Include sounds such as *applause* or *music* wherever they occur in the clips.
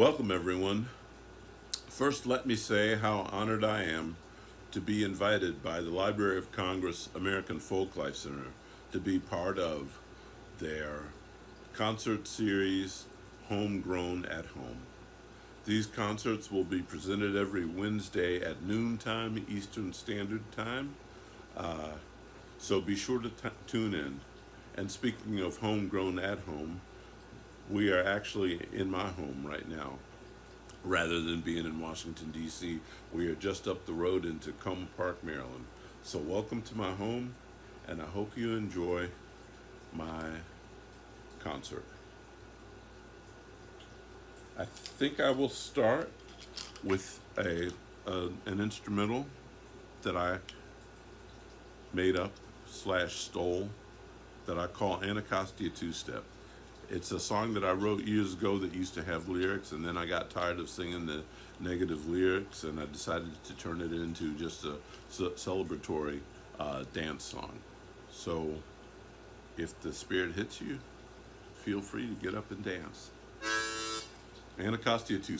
Welcome, everyone. First, let me say how honored I am to be invited by the Library of Congress American Folklife Center to be part of their concert series, Homegrown at Home. These concerts will be presented every Wednesday at noontime Eastern Standard Time, uh, so be sure to tune in. And speaking of homegrown at home, we are actually in my home right now. Rather than being in Washington, D.C., we are just up the road in Takoma Park, Maryland. So, welcome to my home, and I hope you enjoy my concert. I think I will start with a, a an instrumental that I made up slash stole that I call Anacostia Two Step. It's a song that I wrote years ago that used to have lyrics, and then I got tired of singing the negative lyrics, and I decided to turn it into just a celebratory uh, dance song. So, if the spirit hits you, feel free to get up and dance. Anacostia two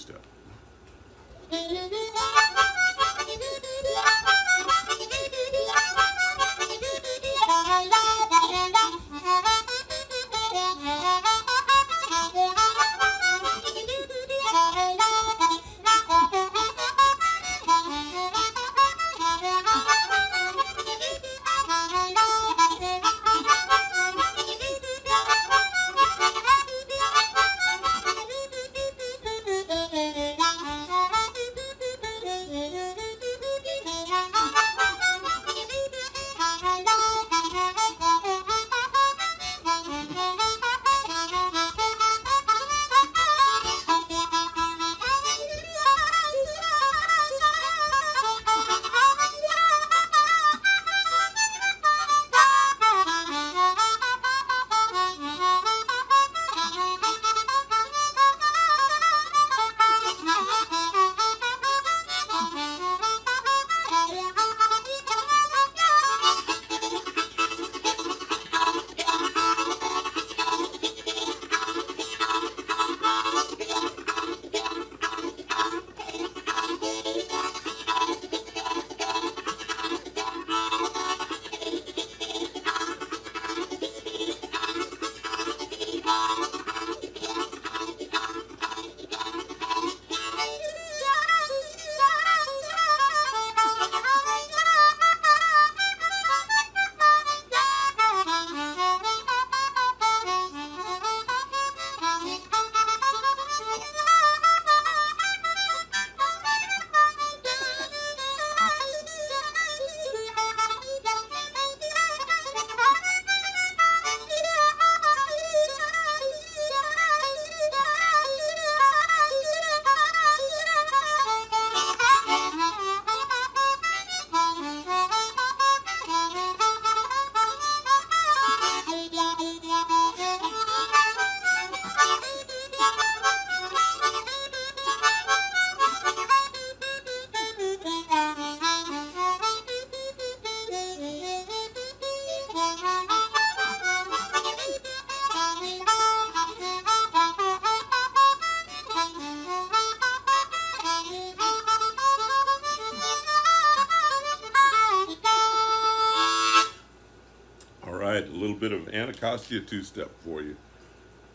bit of Anacostia two-step for you.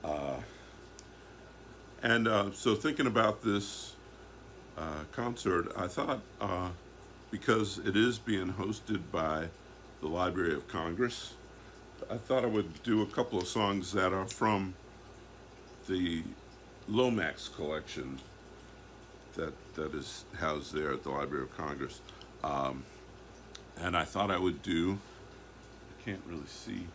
Uh, and uh, so thinking about this uh, concert, I thought uh, because it is being hosted by the Library of Congress, I thought I would do a couple of songs that are from the Lomax collection that that is housed there at the Library of Congress. Um, and I thought I would do, I can't really see,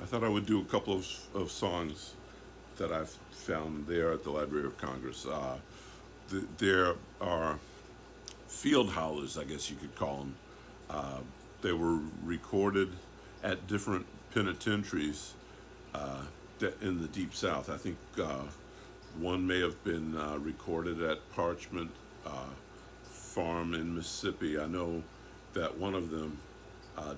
I thought I would do a couple of, of songs that I've found there at the Library of Congress. Uh, the, there are field howlers, I guess you could call them. Uh, they were recorded at different penitentiaries uh, in the Deep South. I think uh, one may have been uh, recorded at Parchman uh, Farm in Mississippi. I know that one of them,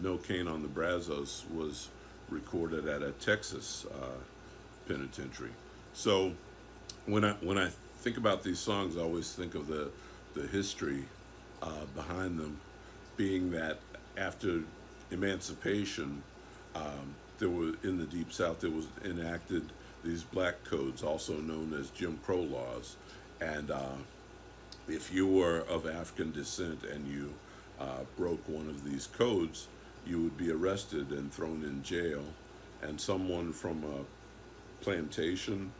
No Cane on the Brazos, was recorded at a Texas uh, penitentiary. So when I when I think about these songs, I always think of the the history uh, behind them, being that after emancipation, um, there was in the Deep South there was enacted these black codes, also known as Jim Crow laws, and uh, if you were of African descent and you uh, broke one of these codes, you would be arrested and thrown in jail, and someone from a plantation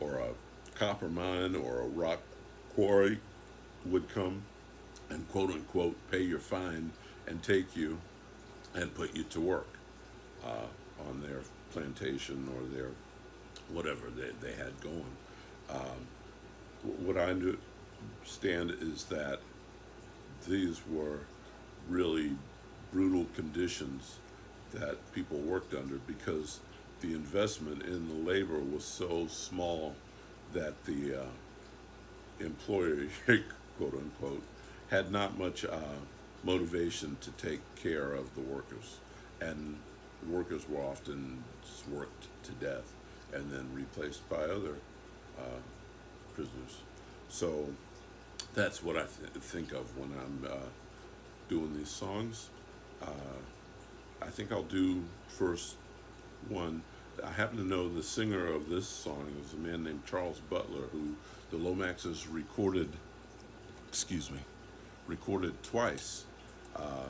or a copper mine or a rock quarry would come and quote unquote pay your fine and take you and put you to work uh, on their plantation or their whatever they, they had going. Um, what I understand is that these were really brutal conditions that people worked under because the investment in the labor was so small that the uh, employer, *laughs* quote unquote, had not much uh, motivation to take care of the workers. And the workers were often worked to death and then replaced by other uh, prisoners. So that's what I th think of when I'm uh, doing these songs. Uh, I think I'll do first one. I happen to know the singer of this song is a man named Charles Butler, who the Lomaxes recorded, excuse me, recorded twice. Uh,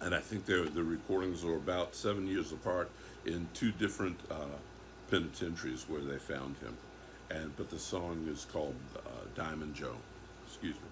and I think the recordings are about seven years apart in two different uh, penitentiaries where they found him. And but the song is called uh, Diamond Joe. Excuse me.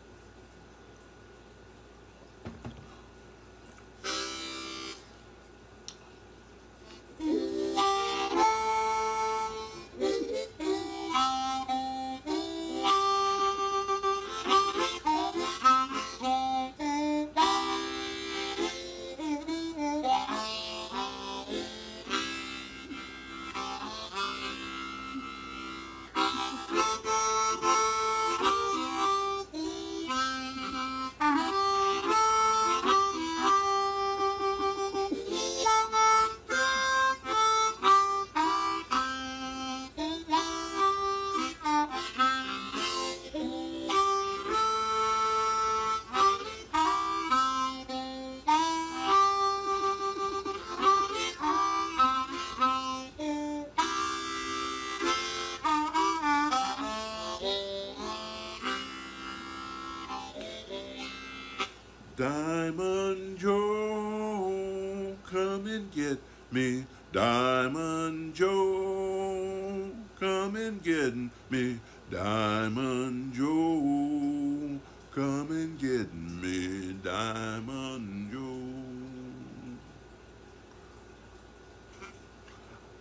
Come and get me. Diamond Joe, come and get me. Diamond Joe, come and get me. Diamond Joe.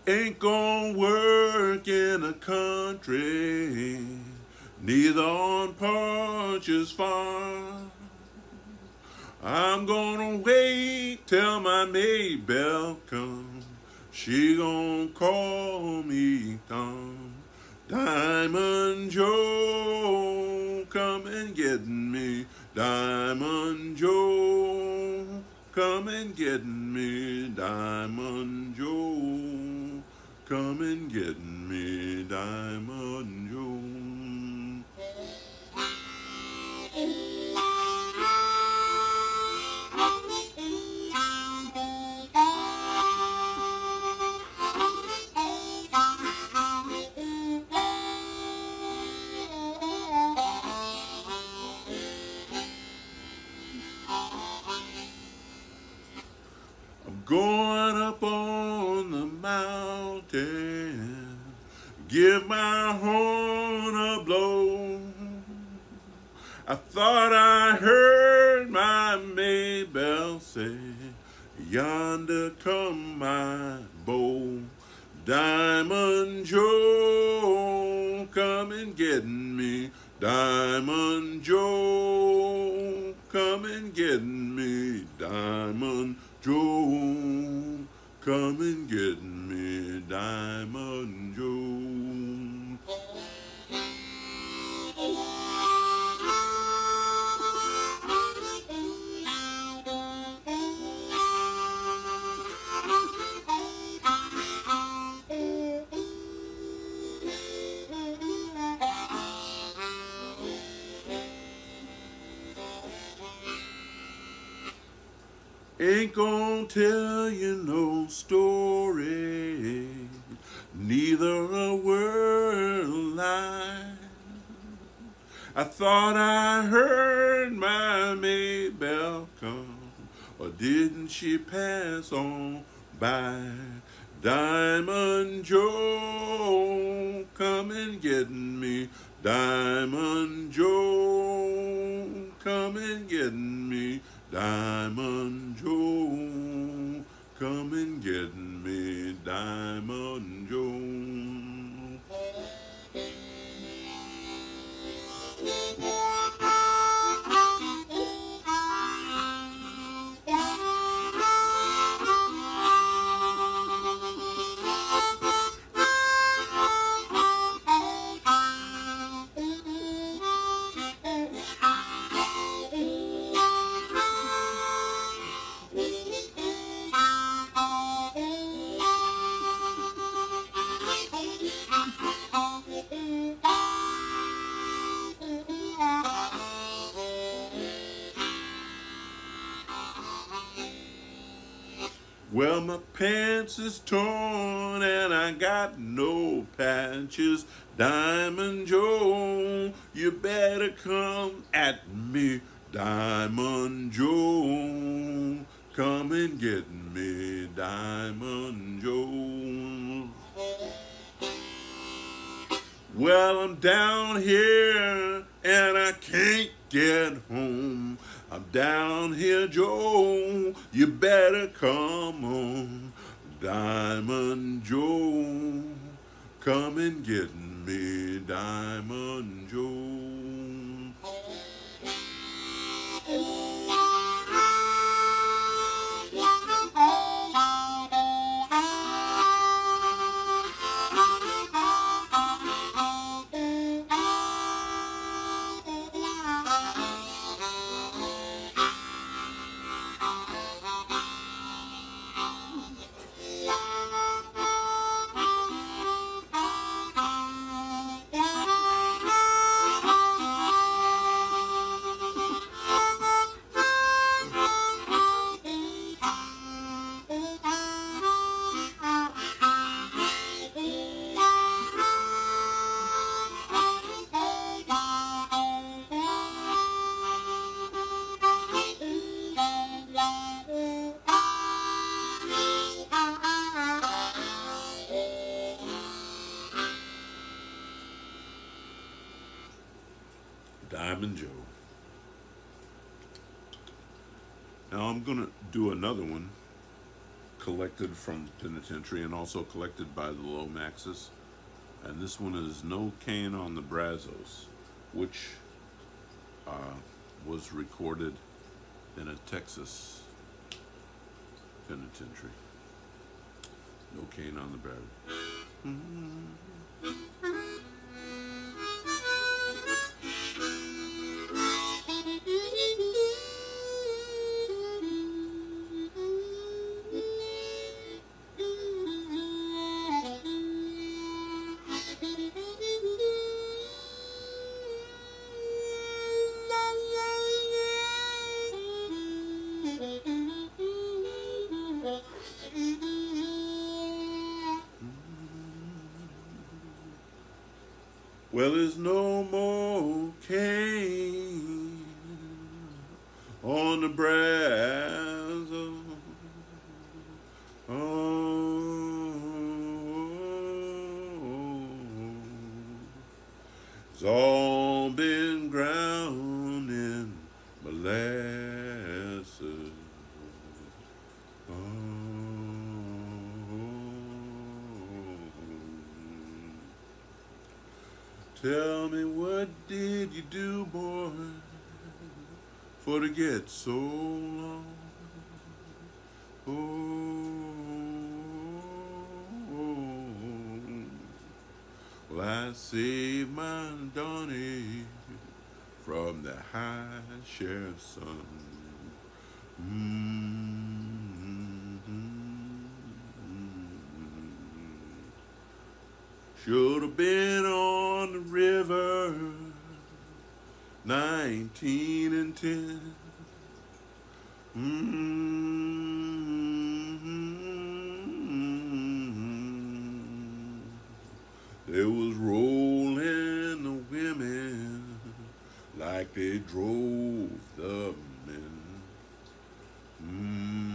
Ain't gonna work in a country, neither on Parchman's farm. I'm gonna wait till my Maybelle comes. She gonna call me Tom. Diamond Joe, come and get me. Diamond Joe, come and get me. Diamond Joe, come and get me. Diamond Joe. *laughs* Simon Jones. Ain't gonna tell you no story neither a word lie. I thought I heard my Maybelle come, or didn't she pass on by? Diamond Joe, come and get me. Diamond Joe, come and get me. Diamond Joe, come and get me. Diamond Joe. My pants is torn and I got no patches. Diamond Joe, you better come at me. Diamond Joe, come and get me. Diamond Joe. Well, I'm down here and I can't get home. I'm down here, Joe. You better come on. Diamond Joe, come and get me. Diamond Joe. Collected from penitentiary and also collected by the Lomaxes. And this one is No Cane on the Brazos, which uh, was recorded in a Texas penitentiary. No cane on the Brazos. Well, there's no more cane on the Brazos. Oh, it's all been ground in molasses. What did you do, boy, for to get so long? Oh, well, I saved my Donnie from the high sheriff's son. Mm-hmm. Should have been 19 and 10. Mm-hmm. There was rolling the women like they drove the men. Mm-hmm.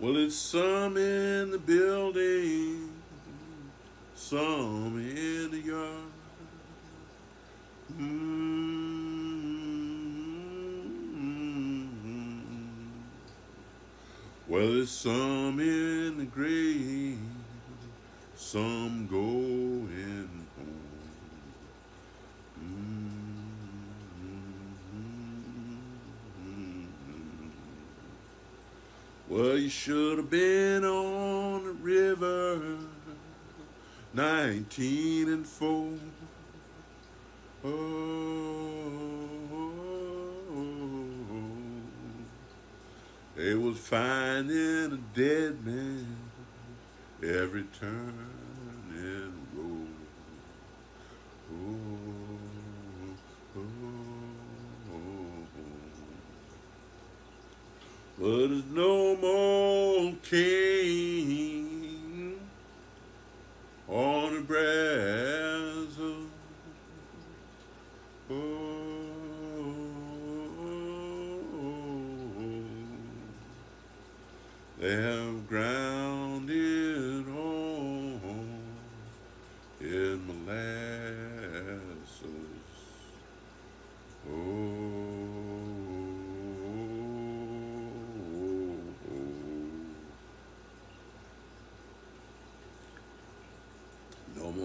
Well, it's some in the building, some in the yard. Mm-hmm. Well, there's some in the grave, some going home. Mm-hmm. Well, you should have been on the river, 19 and 4. Oh, they was finding a dead man every turn and road. Oh, oh, but there's no more king on the Brazos. Oh, oh, oh, they have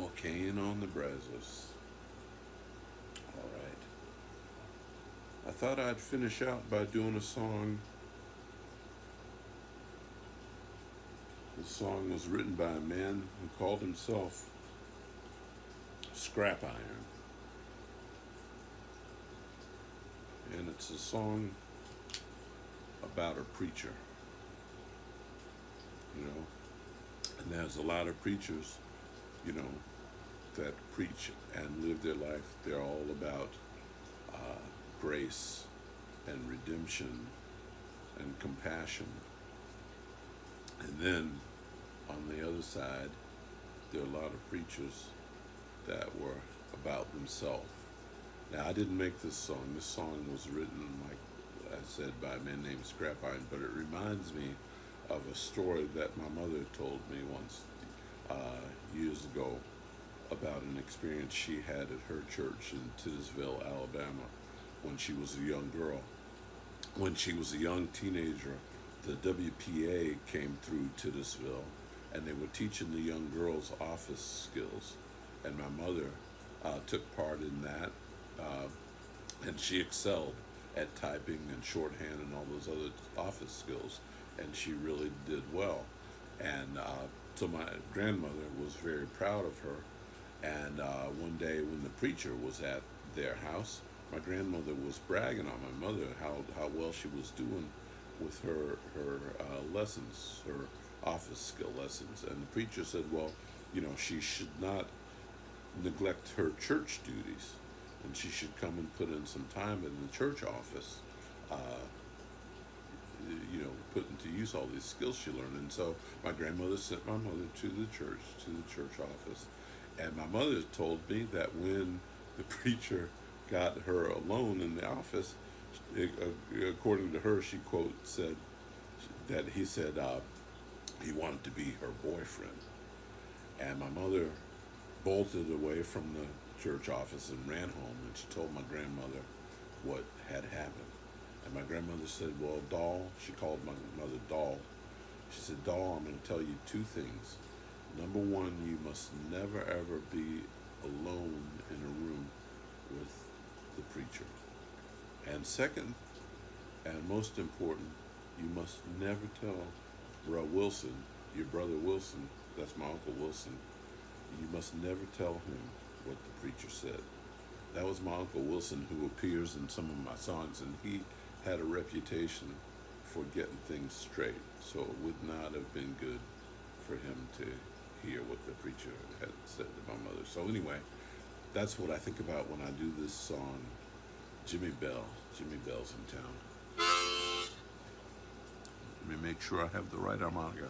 Cane on the Brazos. All right. I thought I'd finish out by doing a song. The song was written by a man who called himself Scrap Iron. And it's a song about a preacher. You know, and there's a lot of preachers, you know, that preach and live their life. They're all about uh, grace and redemption and compassion. And then on the other side, there are a lot of preachers that were about themselves. Now, I didn't make this song. This song was written, like I said, by a man named Scrap Iron, but it reminds me of a story that my mother told me once uh, years ago about an experience she had at her church in Titusville, Alabama, when she was a young girl. When she was a young teenager, the WPA came through Titusville and they were teaching the young girls office skills. And my mother uh, took part in that, uh, and she excelled at typing and shorthand and all those other office skills, and she really did well. And uh, so my grandmother was very proud of her. And uh, one day when the preacher was at their house, my grandmother was bragging on my mother how, how well she was doing with her her uh, lessons, her office skill lessons. And the preacher said, well, you know, she should not neglect her church duties, and she should come and put in some time in the church office. Uh, you know, putting to use all these skills she learned. And so my grandmother sent my mother to the church, to the church office. And my mother told me that when the *laughs* preacher got her alone in the office, it, uh, according to her, she quote said that he said uh, he wanted to be her boyfriend. And my mother bolted away from the church office and ran home, and she told my grandmother what had happened. And my grandmother said, Well, doll, she called my mother doll. She said, Doll, I'm going to tell you two things. Number one, you must never ever be alone in a room with the preacher. And second, and most important, you must never tell Bro Wilson, your brother Wilson, that's my Uncle Wilson, you must never tell him what the preacher said. That was my Uncle Wilson who appears in some of my songs, and he had a reputation for getting things straight. So it would not have been good for him to hear what the preacher had said to my mother. So anyway, that's what I think about when I do this song, Jimmy Bell. Jimmy Bell's in town. Let me make sure I have the right harmonica.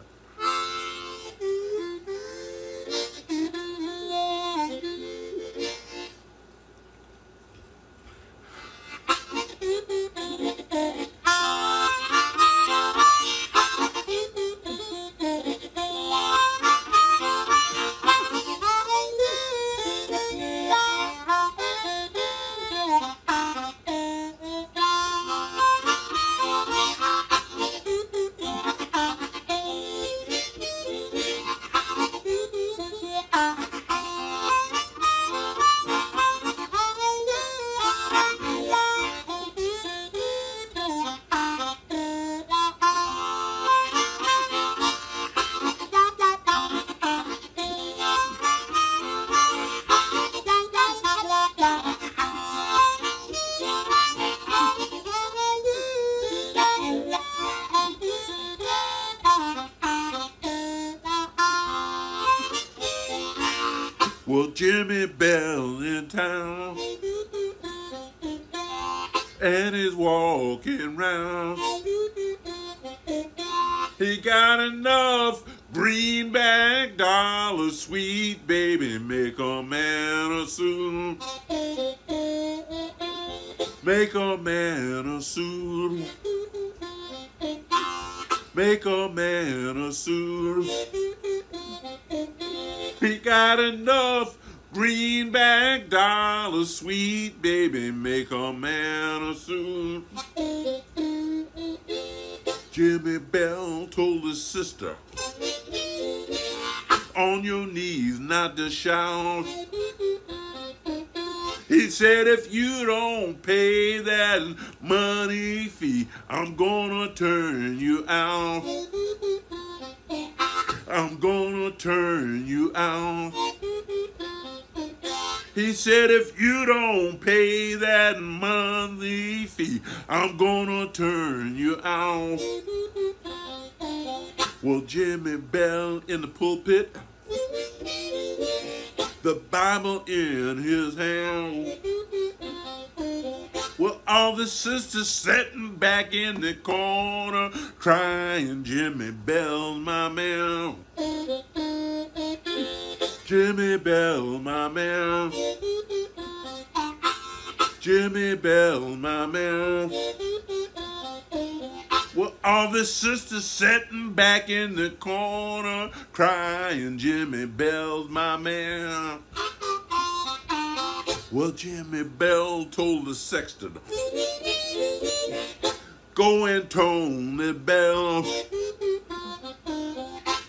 He got enough greenback dollars, sweet baby, make a man a suit. Make a man a suit. Make a man a suit. He got enough greenback dollars, sweet baby, make a man a suit. Jimmy Bell told his sister, on your knees not to shout. He said, if you don't pay that money fee, I'm gonna turn you out. I'm gonna turn you out. He said, if you don't pay that monthly fee, I'm gonna turn you out. Well, Jimmy Bell in the pulpit, the Bible in his hand. Well, all the sisters sitting back in the corner, crying, Jimmy Bell, my man. Jimmy Bell, my man. Jimmy Bell, my man. Well, all the sisters sitting back in the corner, crying, Jimmy Bell's my man. Well, Jimmy Bell told the sexton, go and the bell.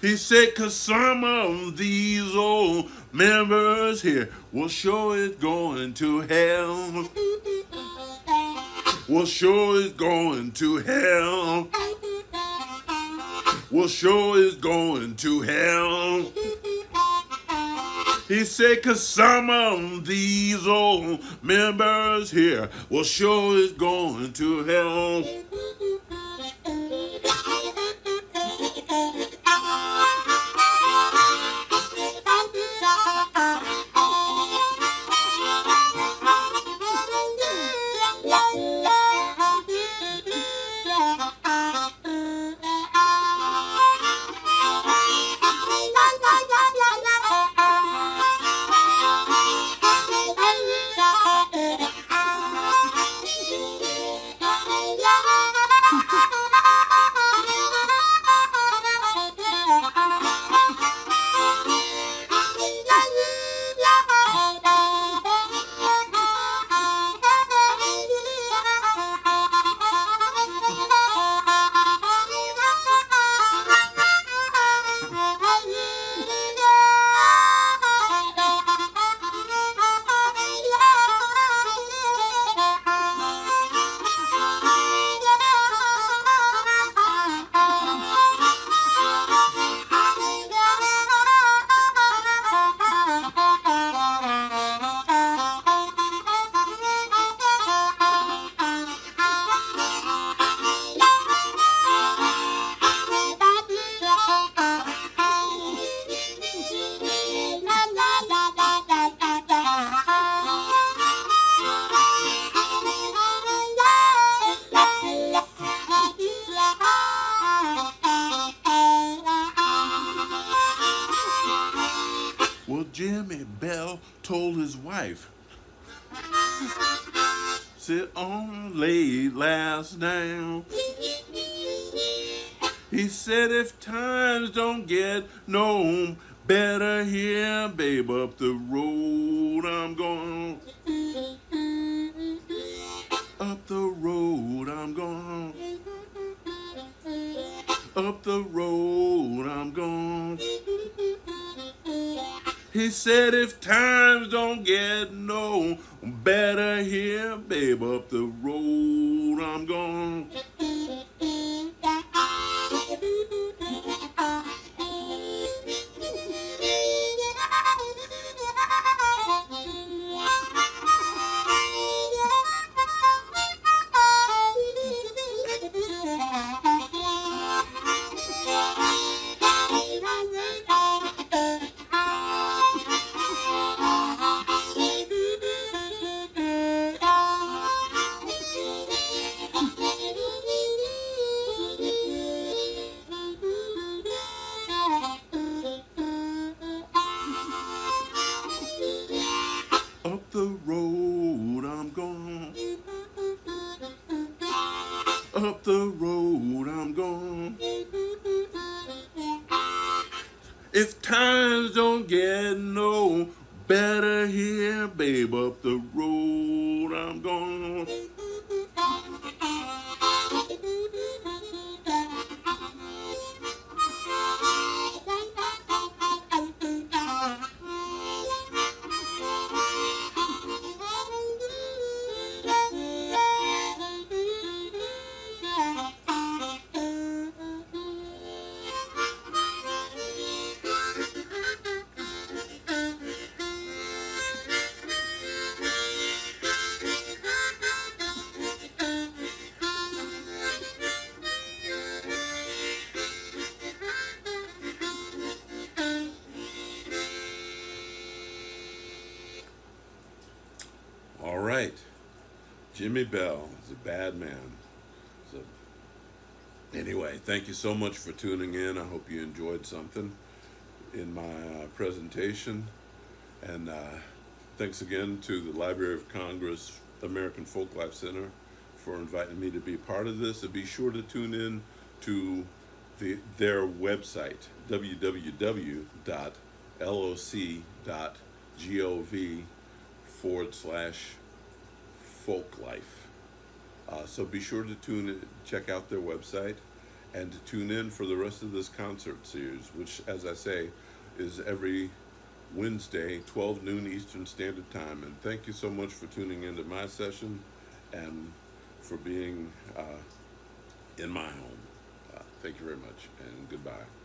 He said, cause some of these old members here will sure is going to hell. Well, sure is going to hell. Well, sure is going to hell. He said, cause some of these old members here will sure is going to hell. Wife, Sit on late last night. He said if times don't get no better here, babe, up the road I'm going. Up the road I'm going. Up the road I'm going. He said if times don't get no better here, babe, up the road I'm going. I'm going. Jimmy Bell is a bad man. So, anyway, thank you so much for tuning in. I hope you enjoyed something in my uh, presentation. And uh, thanks again to the Library of Congress American Folklife Center for inviting me to be part of this. And be sure to tune in to the, their website, www.loc.gov forward slash folk life. Uh, so be sure to tune in, check out their website and to tune in for the rest of this concert series, which, as I say, is every Wednesday, 12 noon Eastern Standard Time. And thank you so much for tuning into my session and for being uh, in my home. Uh, thank you very much, and goodbye.